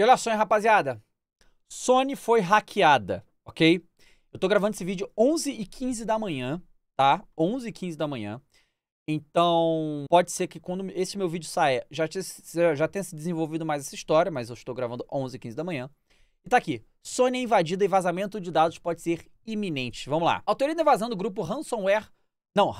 E olha só, rapaziada. Sony foi hackeada, ok? Eu tô gravando esse vídeo 11 e 15 da manhã, tá? 11 e 15 da manhã. Então, pode ser que quando esse meu vídeo saia, já, já tenha se desenvolvido mais essa história, mas eu estou gravando 11 e 15 da manhã. E tá aqui. Sony é invadida e vazamento de dados pode ser iminente. Vamos lá. Autoria da invasão do grupo ransomware... Não,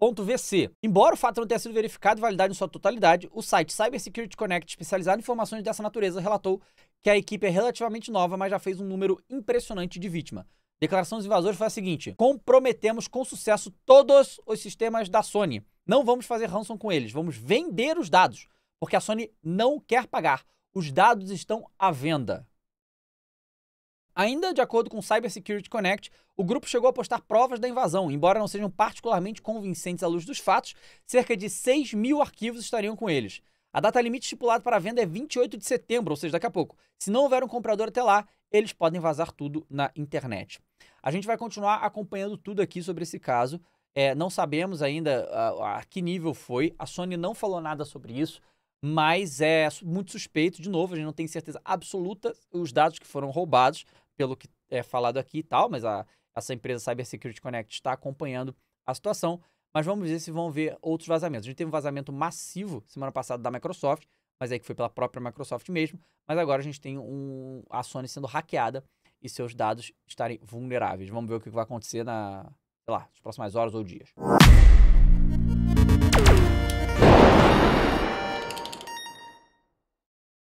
ransomed.vc. Embora o fato não tenha sido verificado e validado em sua totalidade, o site Cybersecurity Connect, especializado em informações dessa natureza, relatou que a equipe é relativamente nova, mas já fez um número impressionante de vítimas. Declaração dos invasores foi a seguinte: comprometemos com sucesso todos os sistemas da Sony. Não vamos fazer ransom com eles, vamos vender os dados, porque a Sony não quer pagar. Os dados estão à venda. Ainda de acordo com o Cybersecurity Connect, o grupo chegou a postar provas da invasão. Embora não sejam particularmente convincentes à luz dos fatos, cerca de 6 mil arquivos estariam com eles. A data limite estipulada para a venda é 28 de setembro, ou seja, daqui a pouco. Se não houver um comprador até lá, eles podem vazar tudo na internet. A gente vai continuar acompanhando tudo aqui sobre esse caso. É, não sabemos ainda a, a, que nível foi. A Sony não falou nada sobre isso, mas é muito suspeito. De novo, a gente não tem certeza absoluta os dados que foram roubados pelo que é falado aqui e tal, mas a, essa empresa Cybersecurity Connect está acompanhando a situação. Mas vamos ver se vão ver outros vazamentos. A gente teve um vazamento massivo semana passada da Microsoft, mas aí que foi pela própria Microsoft mesmo. Mas agora a gente tem um, a Sony sendo hackeada e seus dados estarem vulneráveis. Vamos ver o que vai acontecer na, sei lá, nas próximas horas ou dias.